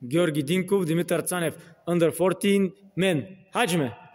Georgi Dinkov, Dimitar Tsanev, under 14 men. Hajme.